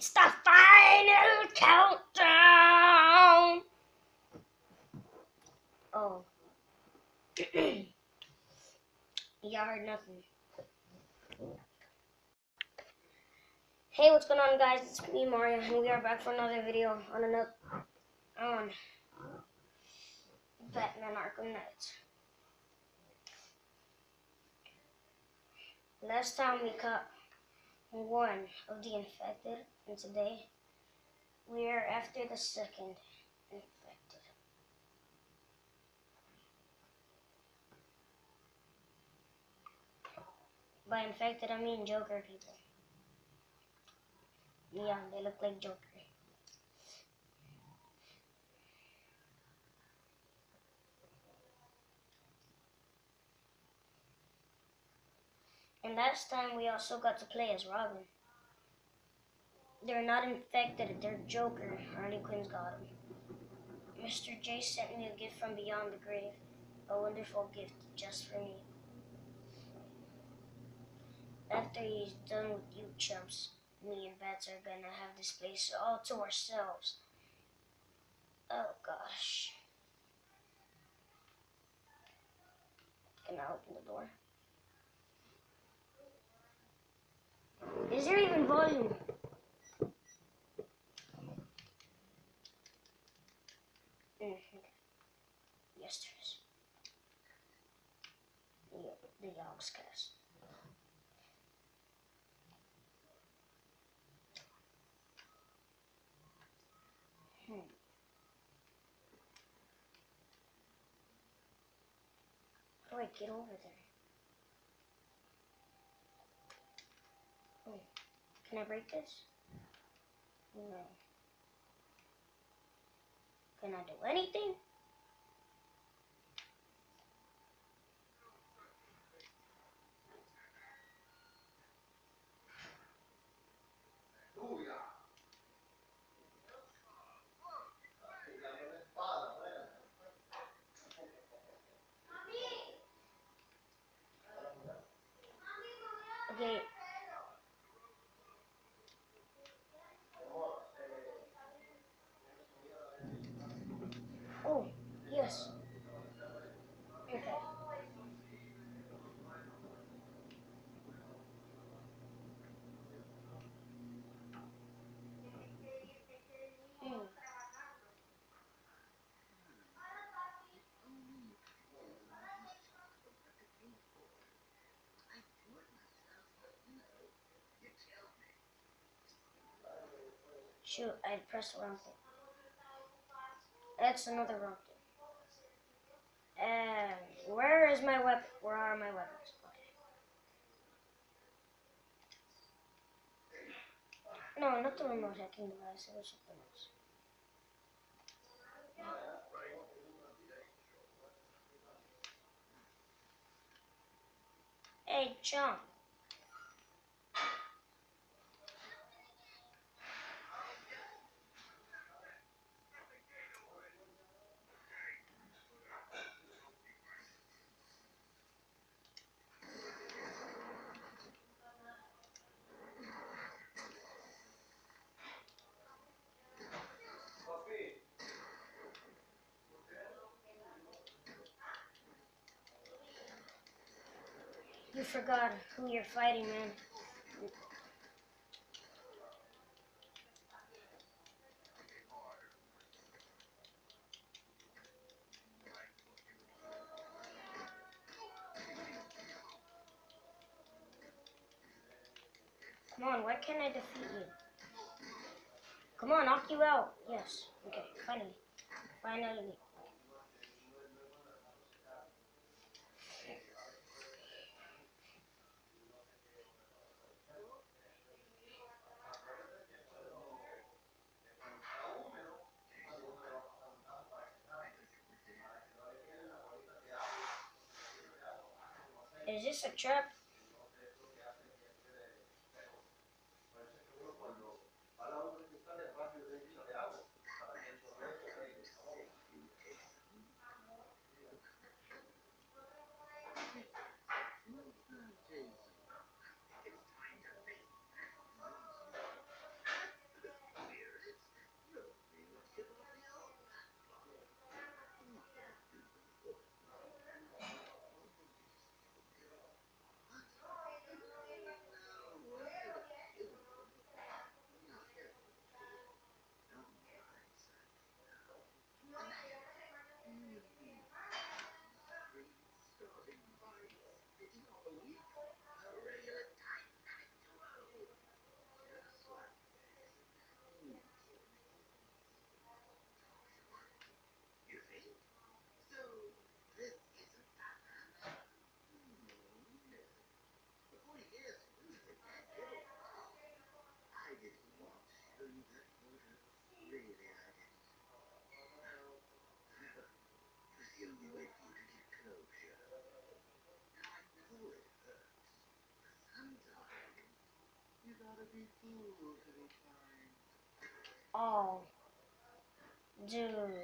It's the final countdown. Oh. Y'all heard nothing. Hey, what's going on, guys? It's me, Mario, and we are back for another video on another on Batman Arkham Knight. Last time we caught one of the infected, and today we are after the second infected. By infected, I mean Joker people. Yeah, they look like Joker. And last time we also got to play as Robin. They're not infected, they're Joker. Harley Quinn's got them. Mr. J sent me a gift from beyond the grave. A wonderful gift just for me. After he's done with you chumps, me and Bats are gonna have this place all to ourselves. Oh gosh. Can I open the door? Is there even volume? -hmm. Yes, there is. The, the Yogscast. Hmm. How do I get over there? Can I break this? No. Can I do anything? Okay. Oh, yes. Okay. Hmm. Shoot, I pressed the wrong thing. That's another wrong thing. And where is my weapon? Where are my weapons? Okay. No, not the remote hacking device. It was something else. Hey, jump. You forgot who you're fighting, man. Come on, why can't I defeat you? Come on, knock you out. Yes. Okay, finally. Finally. Is Oh, you gotta be cool to be kind. Oh. Dude. Okay?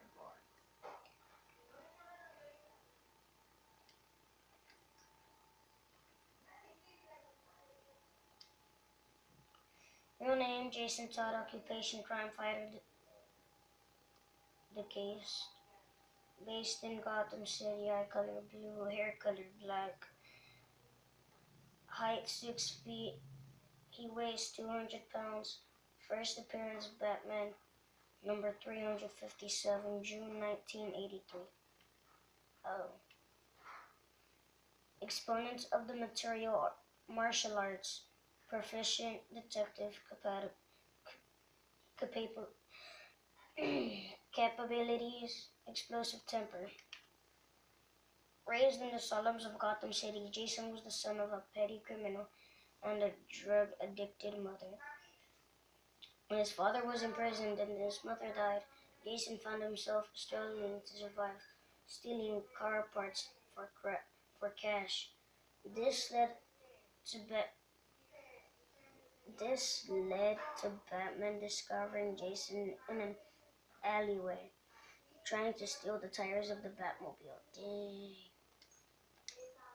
I'm fine. Real name Jason Todd, occupation crime fighter. The case based in Gotham City, eye color blue, hair color black, height six feet. He weighs 200 pounds. First appearance Batman, number 357, June 1983. Oh. Exponents of the material martial arts, proficient detective capa- capa- capabilities, explosive temper. Raised in the slums of Gotham City, Jason was the son of a petty criminal and a drug addicted mother. When his father was imprisoned and his mother died, Jason found himself struggling to survive, stealing car parts for for cash. This led to this led to Batman discovering Jason in an alleyway, trying to steal the tires of the Batmobile. Dang.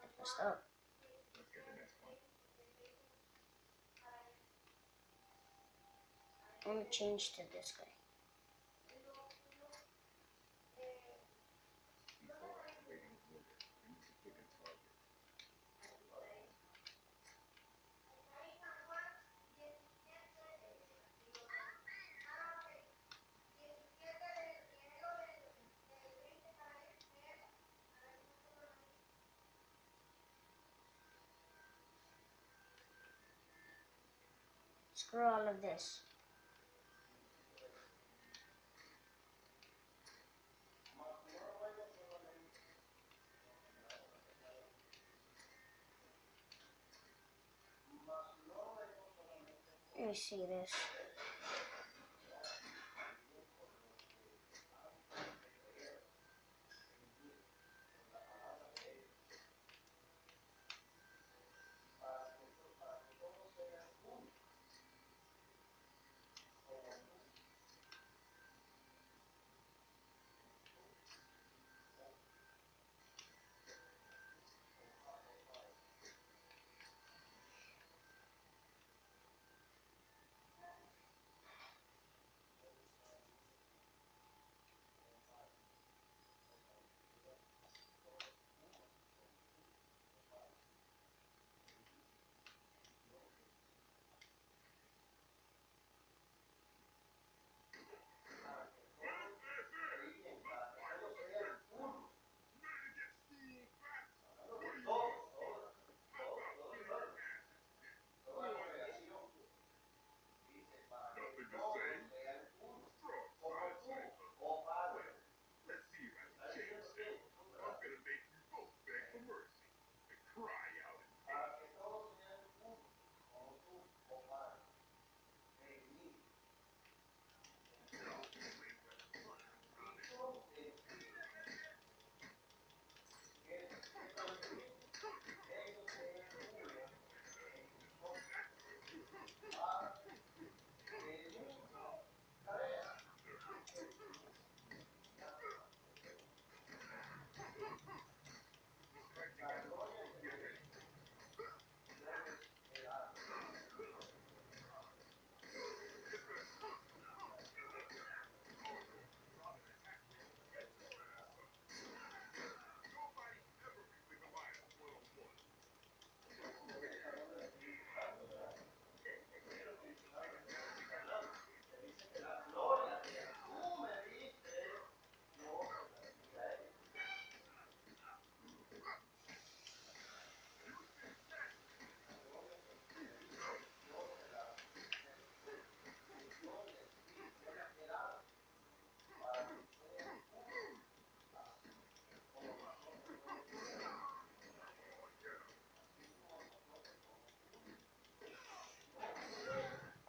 That's messed up. I'm gonna change to this guy. Before activating the motor, we need to pick a target. Screw all of this. Let me see this.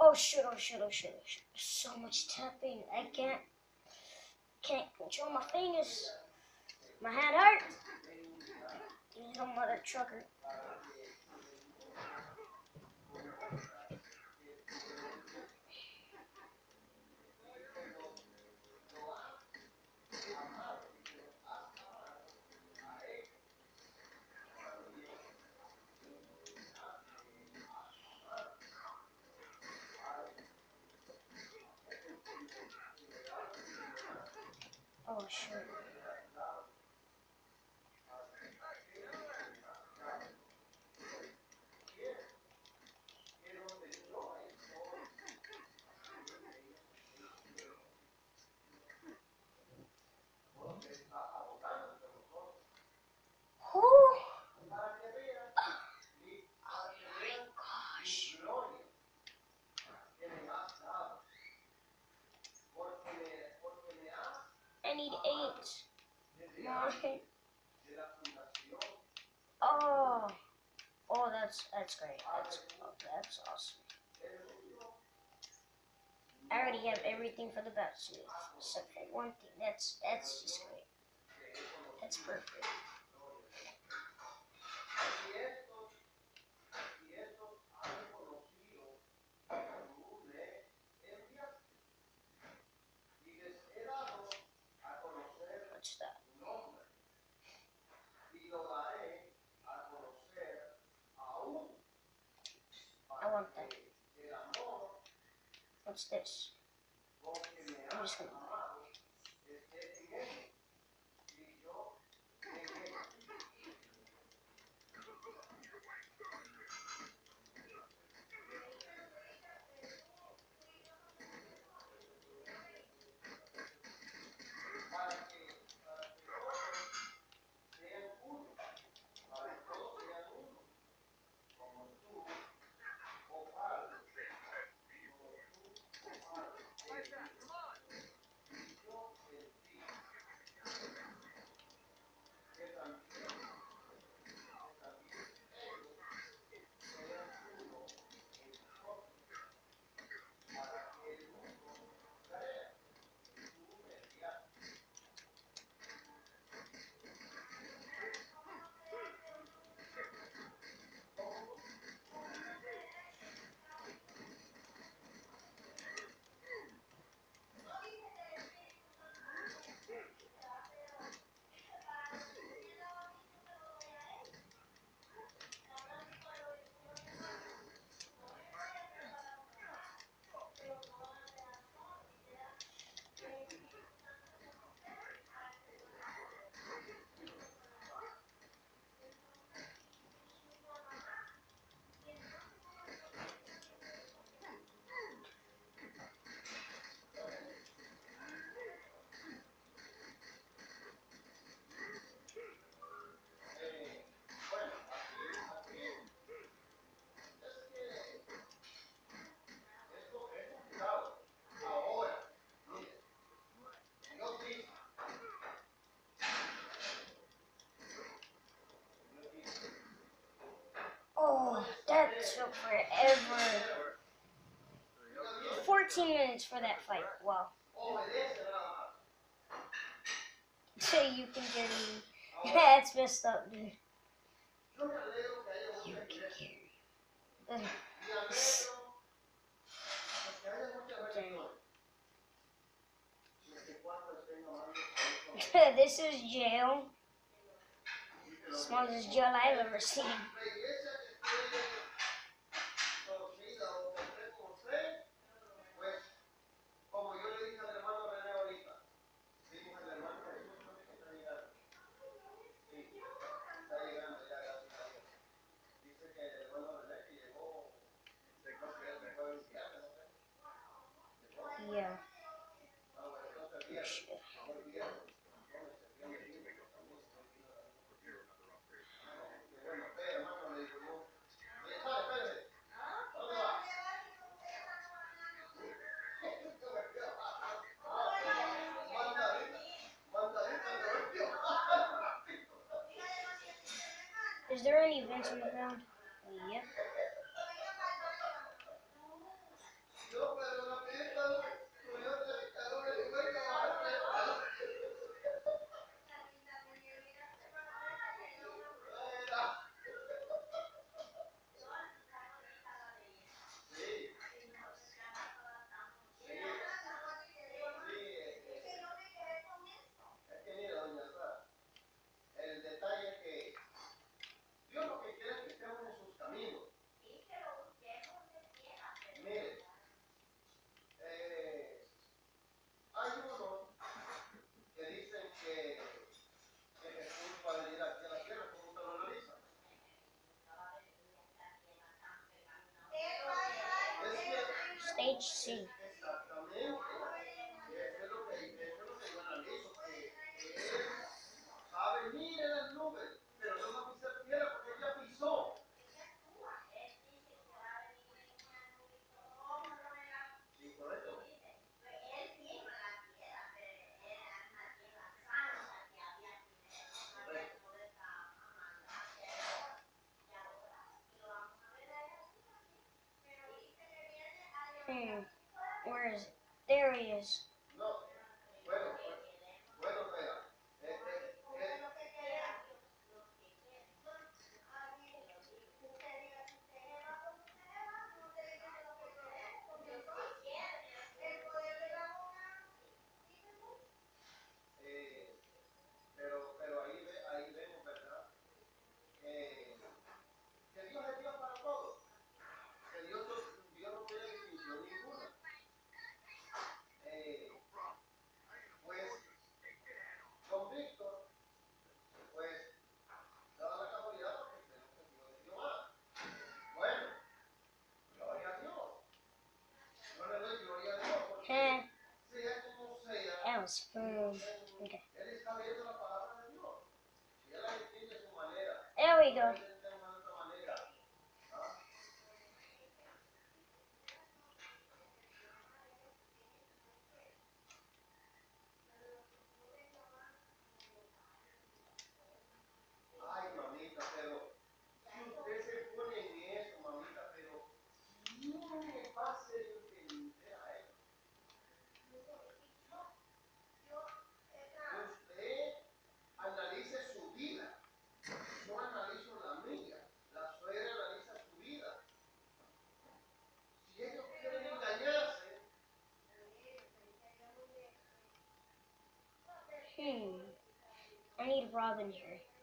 Oh, shit, oh shit, oh shit, oh shit. So much tapping. I can't can't control my fingers. My hand hurts. You little mother trucker. Oh shit. Who? Oh my gosh. I need eight. Nine. Oh. Oh, that's that's great. That's that's awesome. I already have everything for the backsmith, except for one thing. That's that's just great. That's perfect. What's that? I want that. What's this? I'm just gonna buy it. Oh, that took forever. 14 minutes for that fight. Wow. So you can get me. That's messed up, dude. You can carry. This is jail. Smallest jail I've ever seen. Yeah. Is there any vents on the ground? gente, sim. There, where is it? There he is. Mm, okay. There we go. Robin here.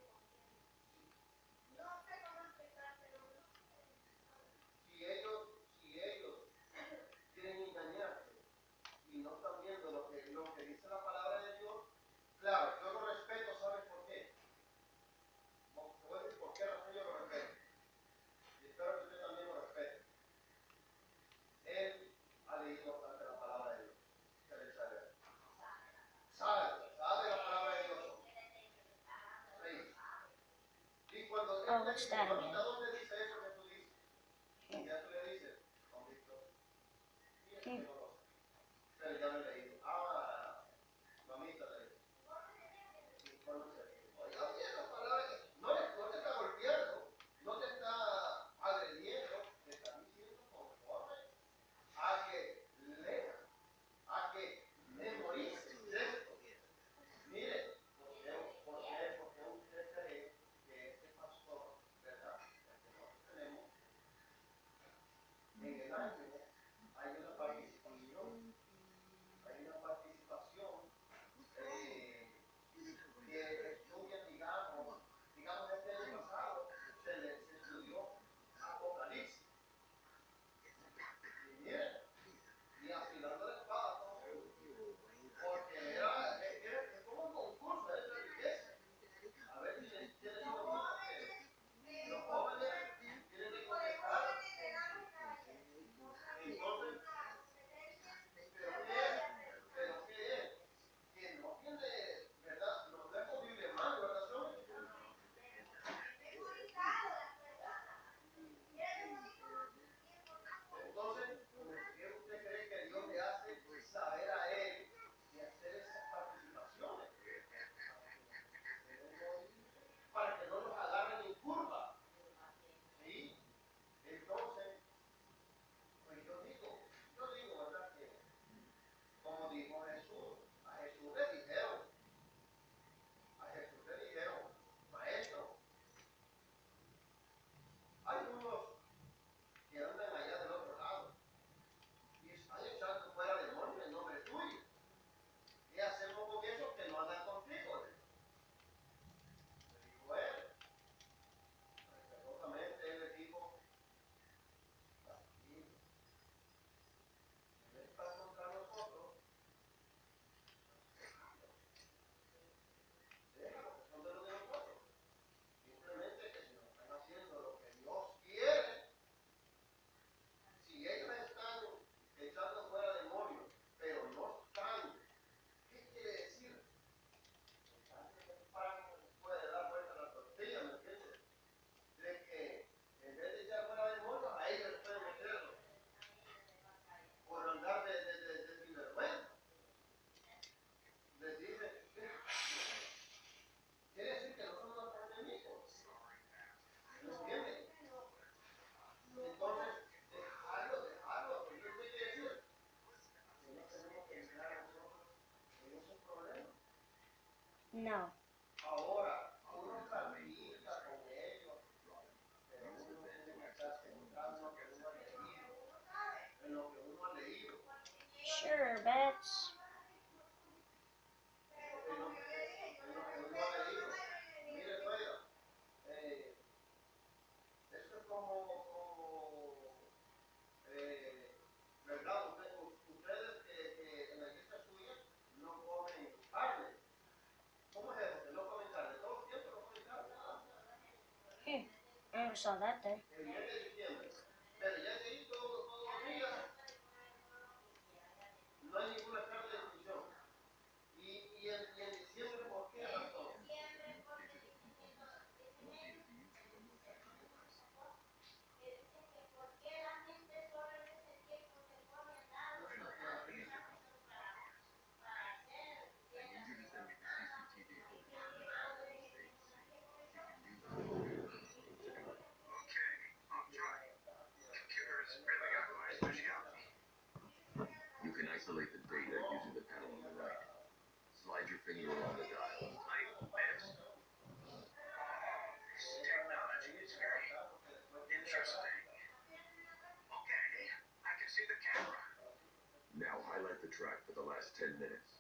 Como está? Hum. Hum. No. never saw that there. track for the last 10 minutes.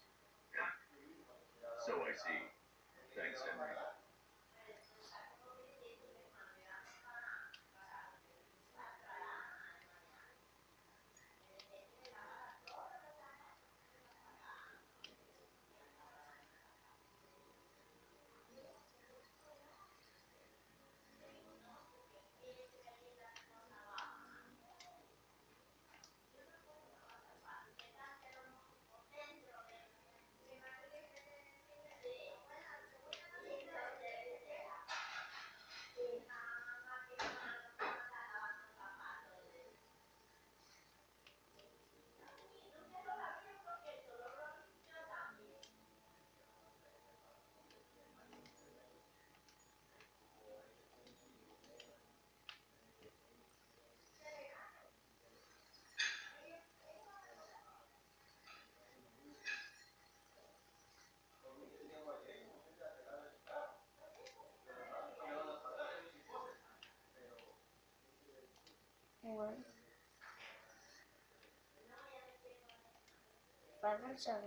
5 and 7.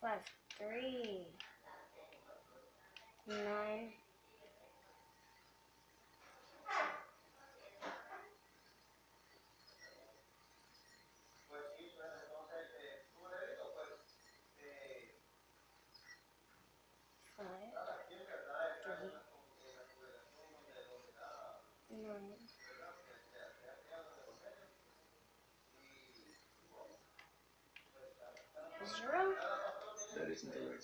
plus 3. 9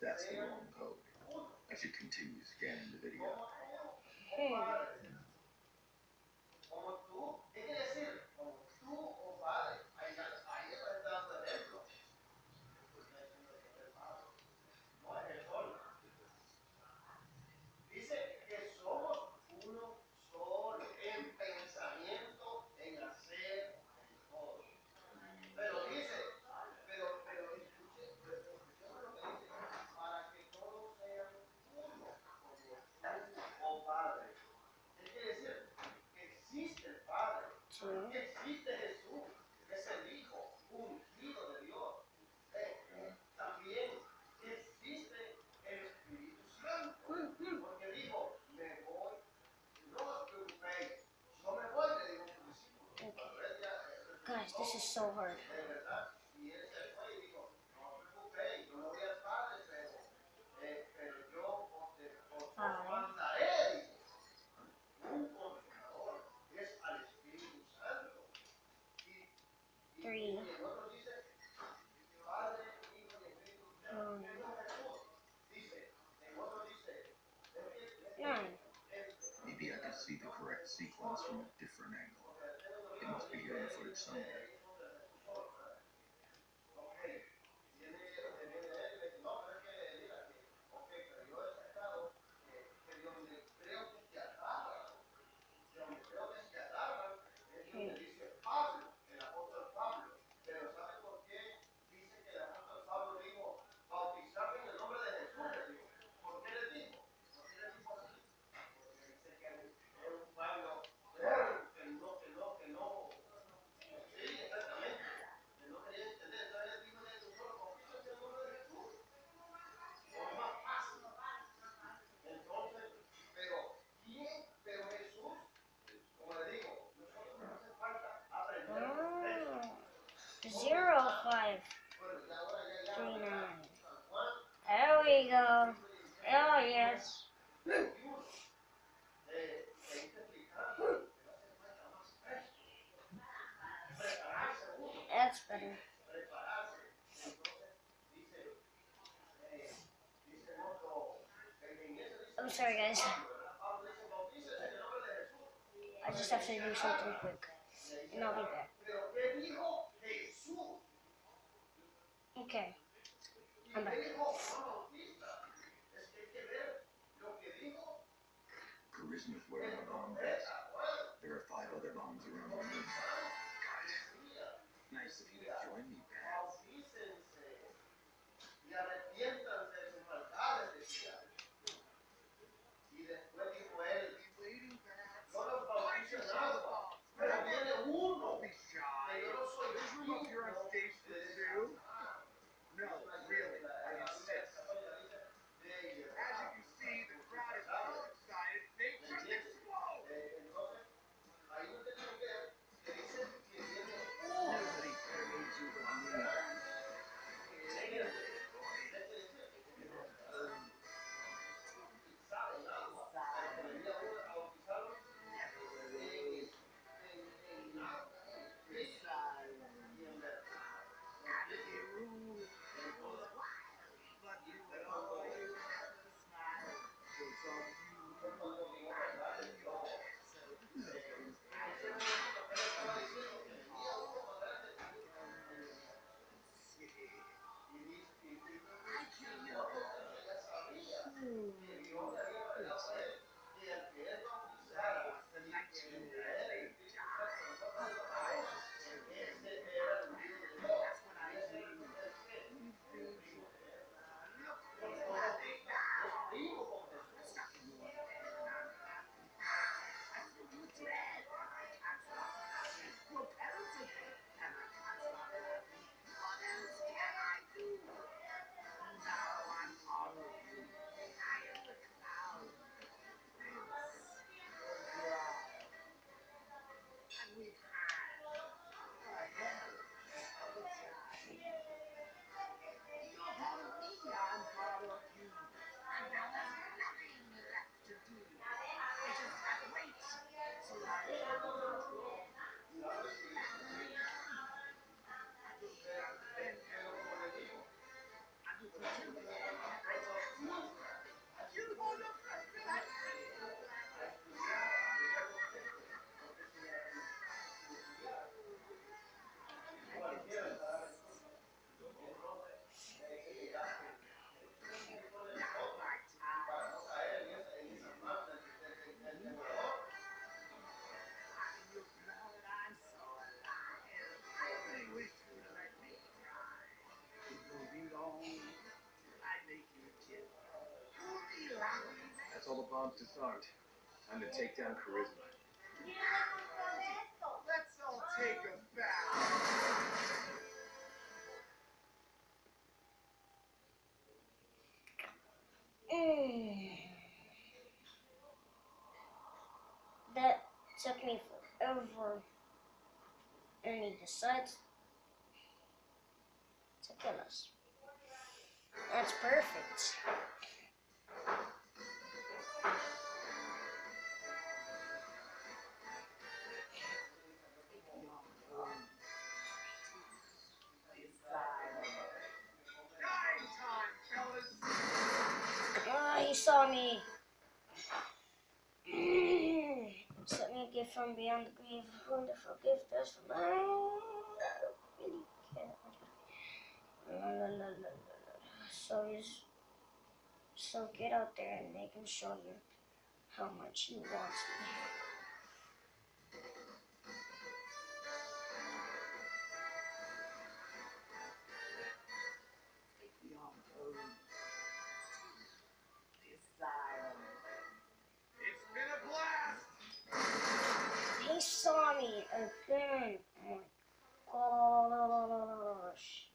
That's the wrong code. I should continue scanning the video. Hey. gosh, this is so hard. Three. Hmm. Nine. Maybe I could see the correct sequence from a different angle. It must be here in the footage somewhere. five, three, nine. There we go. Oh, yes. That's better. I'm sorry, guys. I just have to do something quick. And I'll be back. Okay, I'm back. Charisma's bomb. There are five other bombs around my room. Ooh. help Bob Time to take down Charisma. Let's all take a bow. That took me forever. And he decides to kill us. That's perfect. gift from beyond the grave, wonderful gift that's from I really can't. La, la. So so get out there and make him show you how much he wants me. Again. Oh my gosh.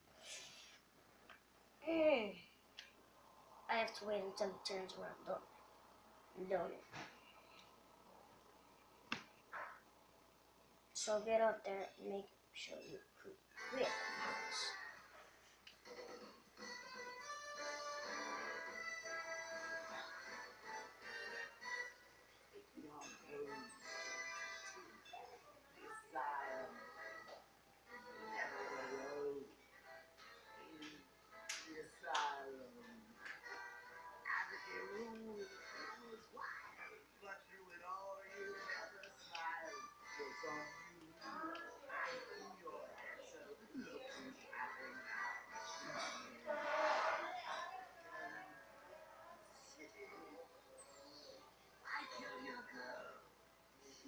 Mm. I have to wait until it turns when I'm done. So get out there and make sure you quit.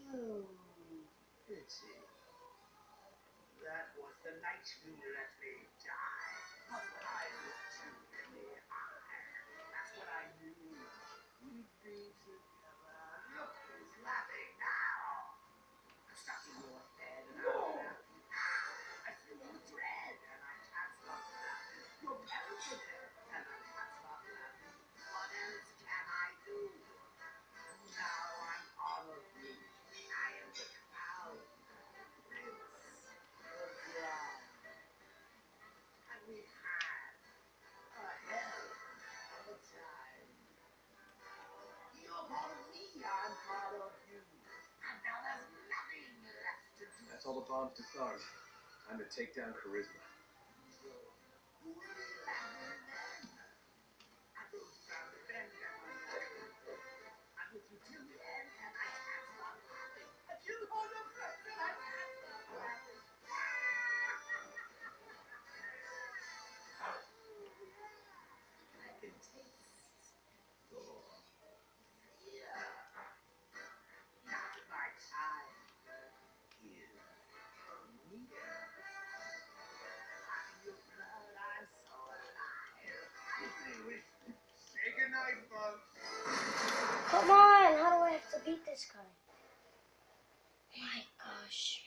Oh, hmm. Let's. That was the night we left. double bombs to start. Time to take down charisma. Oh my gosh.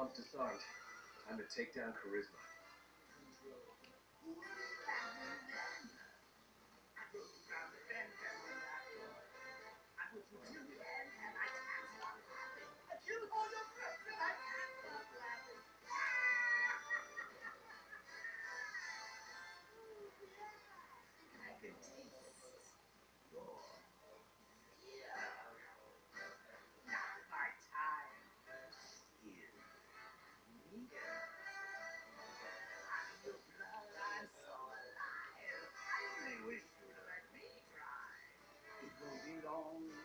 bomb's disarmed. Time to take down Charisma. Long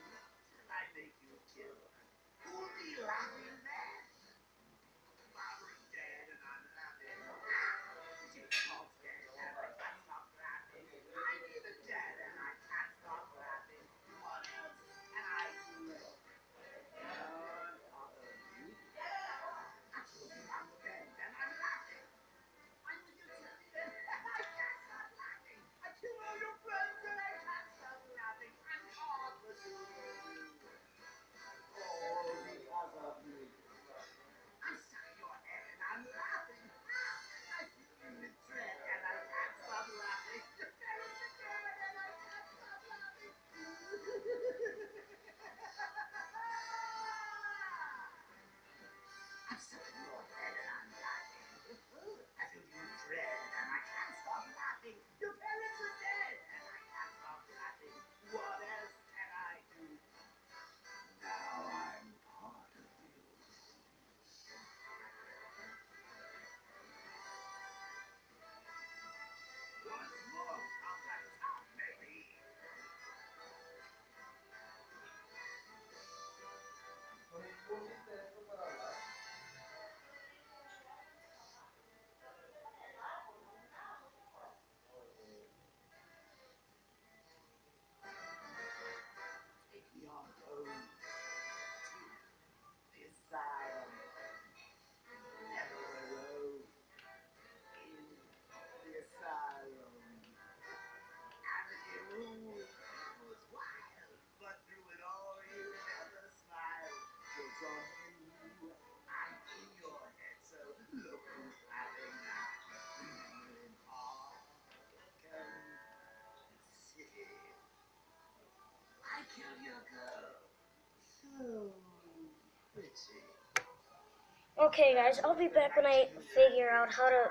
Okay, guys, I'll be back when I figure out how to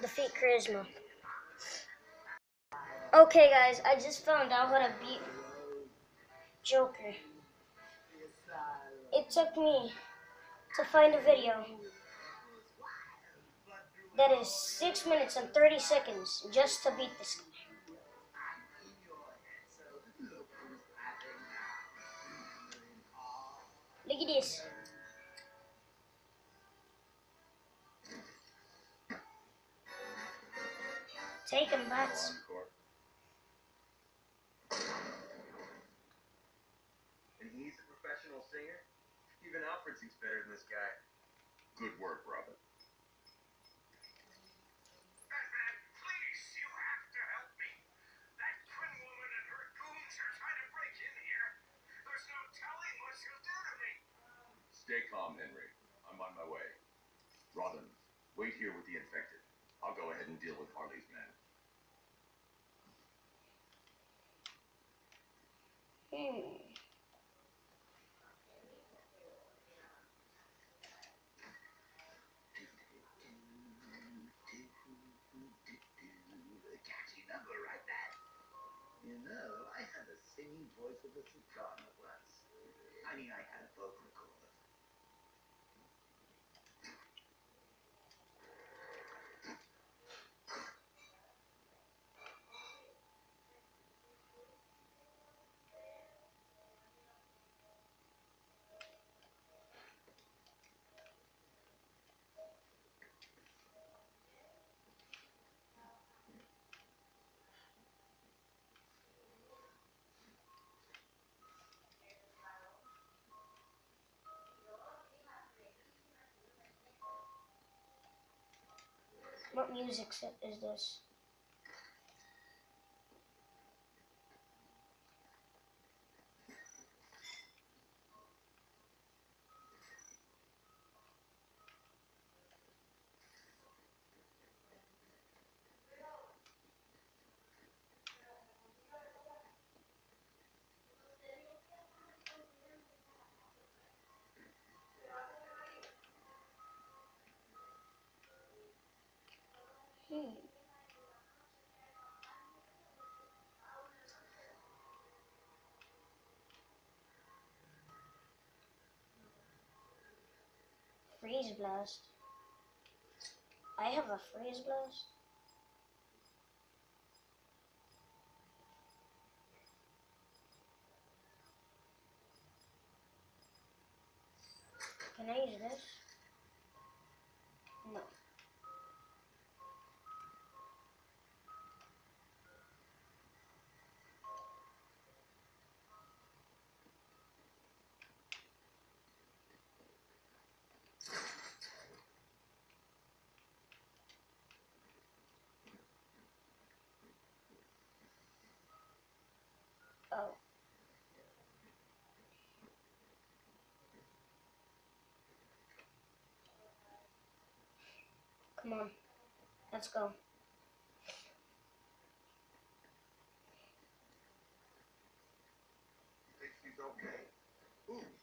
defeat Charisma. Okay, guys, I just found out how to beat Joker. It took me to find a video that is 6 minutes and 30 seconds just to beat this Look at this. Take him, bats. And he's a professional singer? Even Alfred sings better than this guy. Good work, Robin. Batman, please, you have to help me. That Quinn woman and her goons are trying to break in here. There's no telling what she'll do to me. Stay calm, Henry. I'm on my way. Robin, wait here with the infected. I'll go ahead and deal with Harley's men. Hmm. Catchy number, right, that? You know, I had the singing voice of a soprano once. I mean, I had a What music set is this? freeze blast. I have a freeze blast. Can I use this? Come on. Let's go. Think he's okay? Ooh.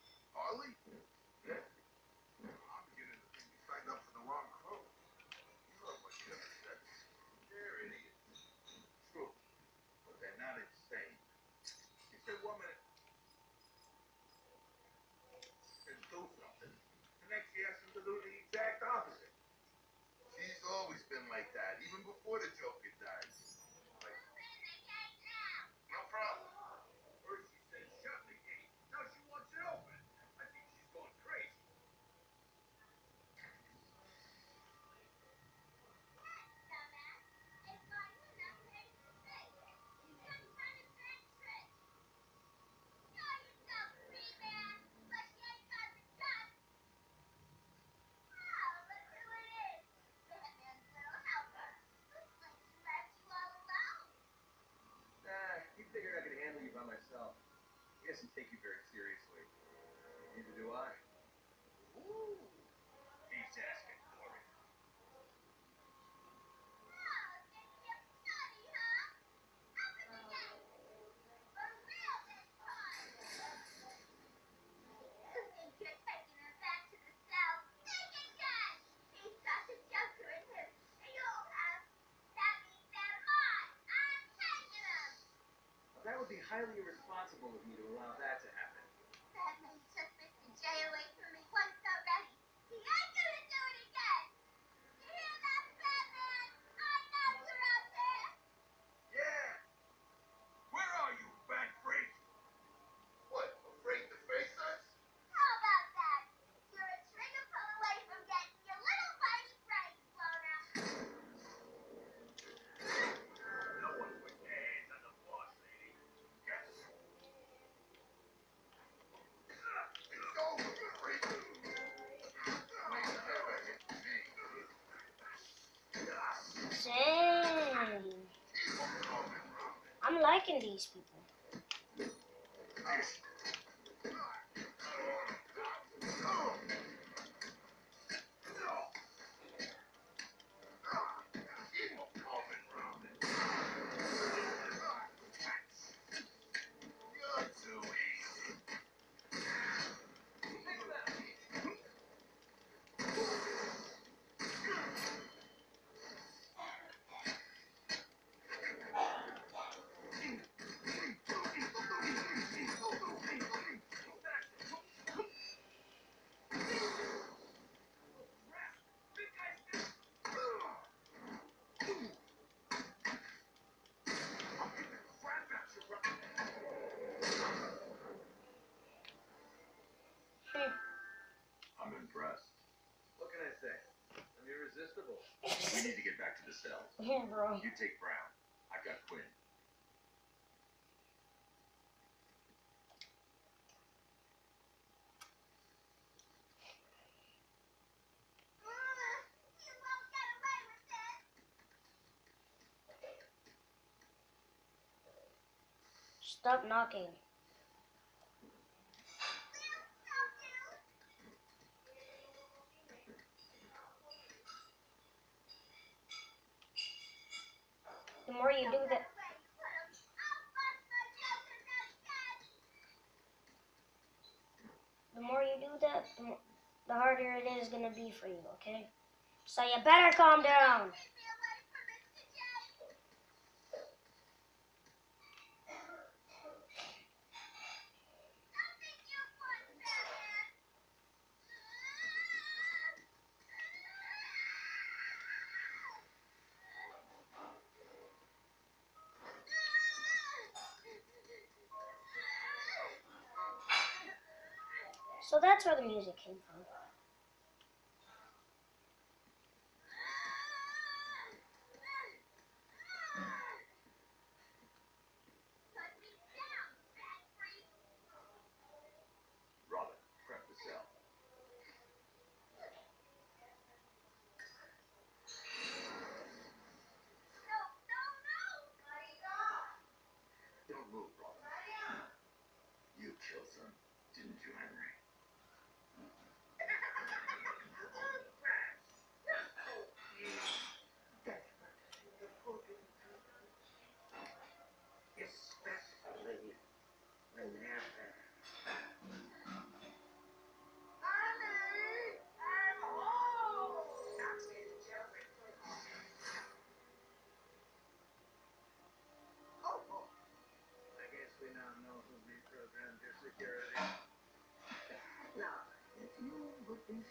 doesn't take you very seriously. Neither do I. would be highly irresponsible of me to allow that to happen. working these people? Bro. You take Brown. I've got Quinn. Stop knocking. for you, okay? So you better calm down. So that's where the music came from.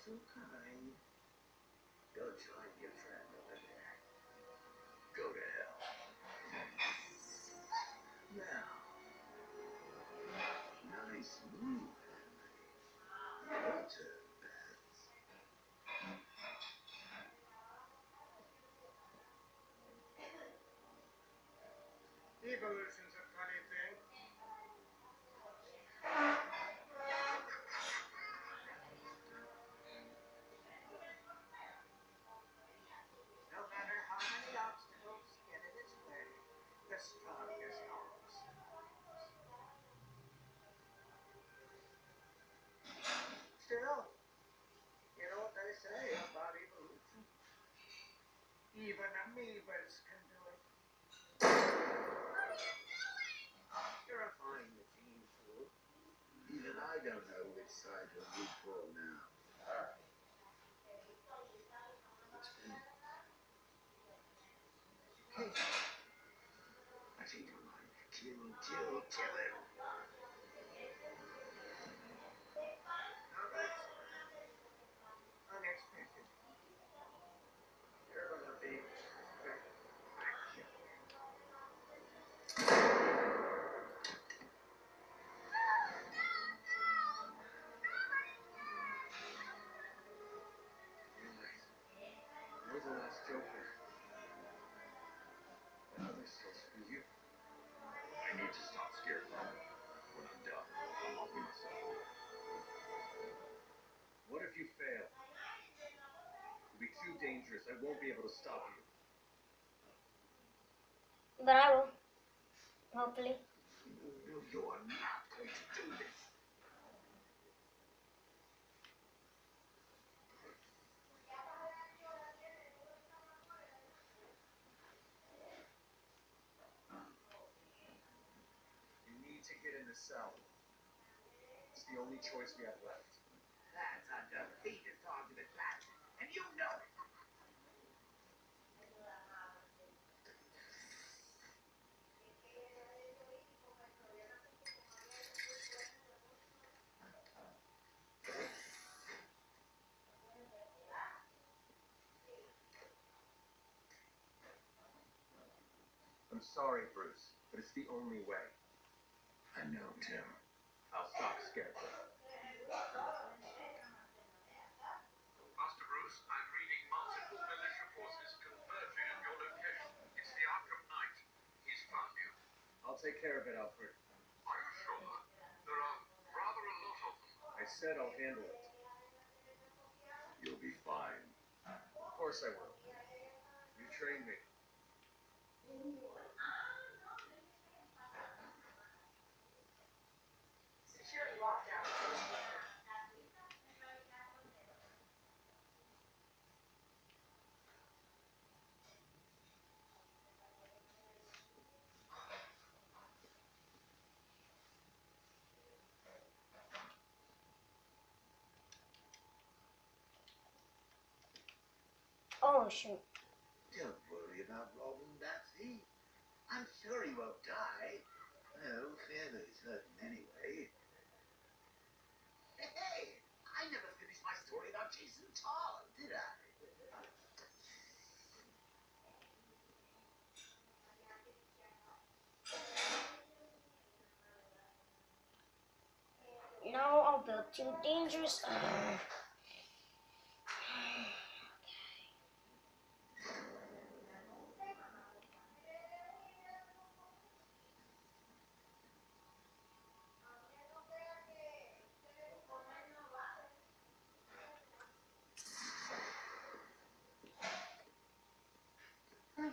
So kind, go join your friend you fail? It'll be too dangerous. I won't be able to stop you. But I will. Hopefully. No, you are not going to do this. You need to get in the cell. It's the only choice we have left. I'm sorry, Bruce, but it's the only way. I know, Tim. I'll stop Scarecrow. Master Bruce, I'm reading multiple militia forces converging at your location. It's the Arkham Knight. He's found you. I'll take care of it, Alfred. Are you sure? There are rather a lot of them. I said I'll handle it. You'll be fine. Of course I will. You trained me. Oh shoot. Don't worry about Robin Batsy. I'm sure he won't die. No, fear Feather's hurting anyway. Hey, I never finished my story about Jason Todd, did I? Now I'll build too dangerous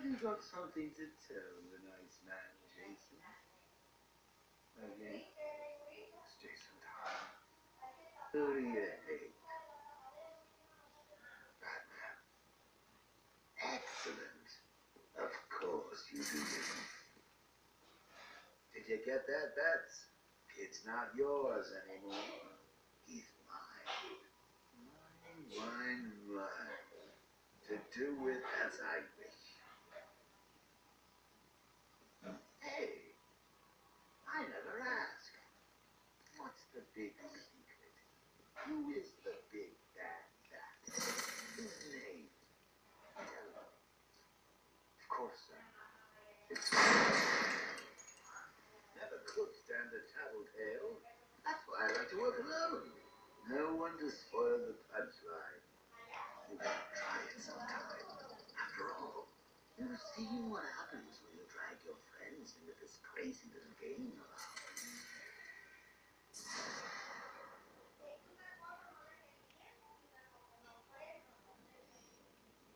you got something to tell the nice man, Jason? Okay. It's Jason Todd. Who do you hate? Batman. Excellent. Of course you do. Did you get that, Bats? It's not yours anymore. He's mine. Mine, mine, mine. To do with as I wish. Hey, I never asked. What's the big secret? Who is the big bad cat? His name. Of course, never could stand a. That's why I like to work alone. No the punchline. You try it sometime. After all, you've seen what happens when you drag your friends into this crazy little game.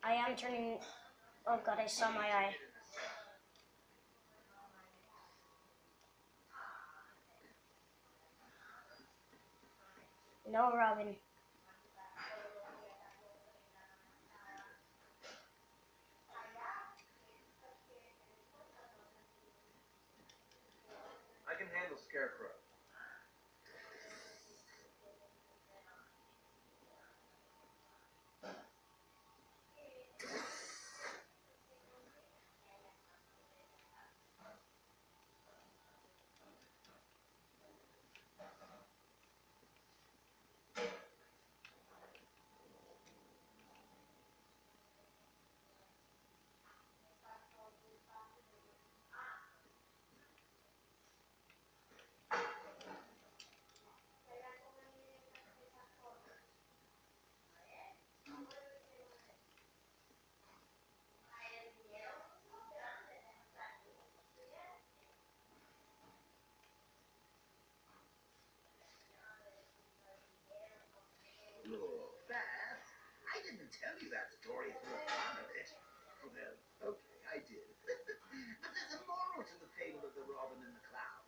I am turning. Oh god, I saw my eye. No, Robin. I can handle Scarecrow. Look, Beth, I didn't tell you that story for the fun of it. Well, okay, I did. but there's a moral to the fable of the robin and the cloud.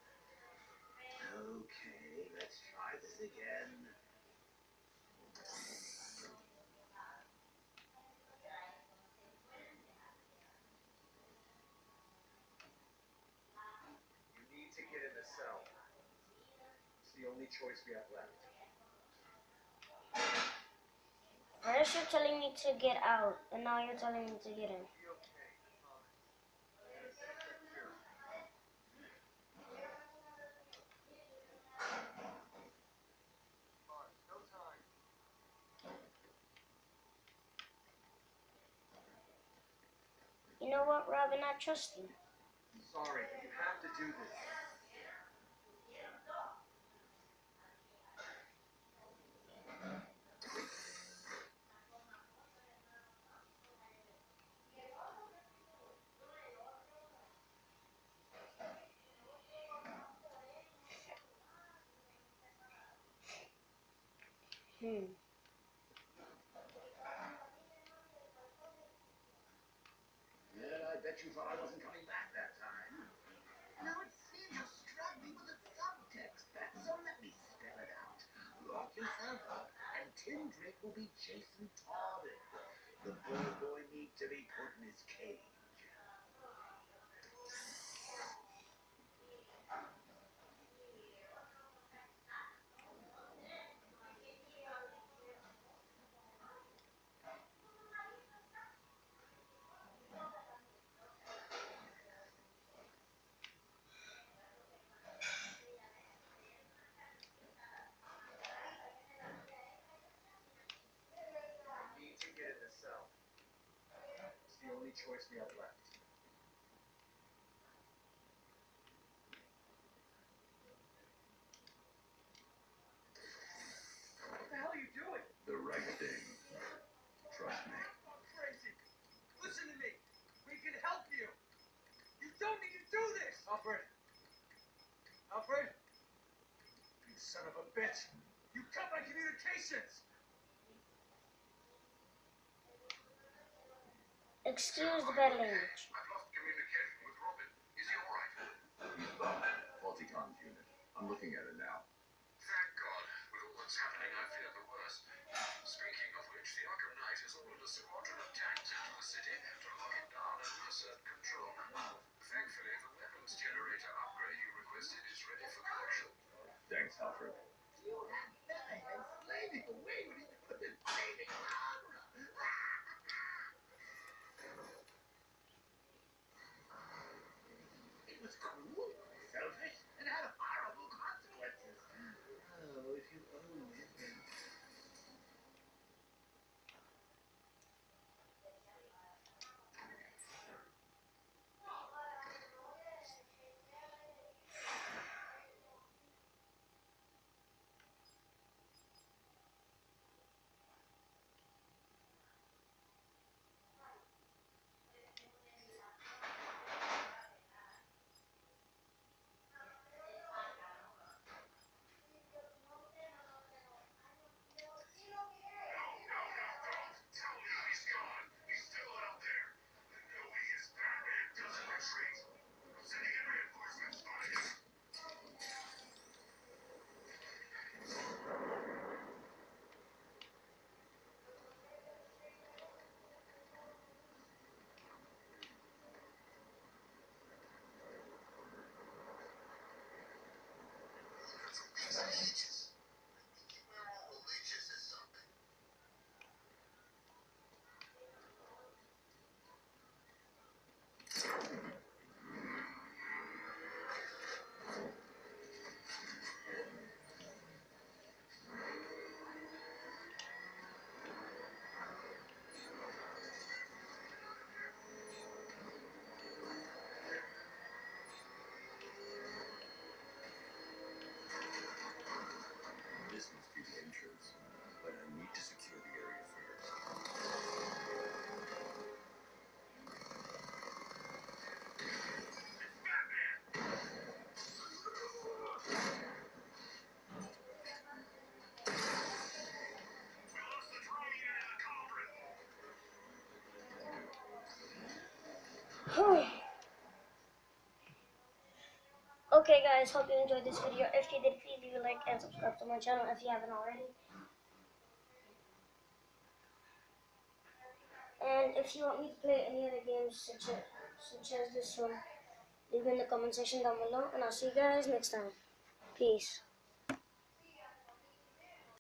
Okay, let's try this again. You need to get in the cell. It's the only choice we have left. First you're telling me to get out, and now you're telling me to get in. Be okay. Promise. Mars, no time. You know what, Robin? I trust you. Sorry, you have to do this. Hmm. Well, I bet you thought I wasn't coming back that time. Now it seems you're struggling with the subtext, Beth, so let me spell it out. Lock yourself up, and Tim Drake will Jason Todd. The boy choice we have left. What the hell are you doing? The right thing. Trust me. I'm crazy. Listen to me. We can help you. You don't need to do this. Alfred. Alfred. You son of a bitch. You cut my communications. Excuse the bad language. I've with Robin. Is he comms unit. I'm looking at it now. Thank God. With all that's happening, I fear the worst. Speaking of which, the Arkham Knight a squadron of tanks into the city to lock it down and reassert control. Thankfully, the weapons generator upgrade you requested is ready for collection. Thanks, Alfred. You could been saving to secure the area the cauldron. okay guys, hope you enjoyed this video. If you did, please leave a like and subscribe to my channel if you haven't already. And if you want me to play any other games such as, such as this one, leave in the comment section down below. And I'll see you guys next time. Peace.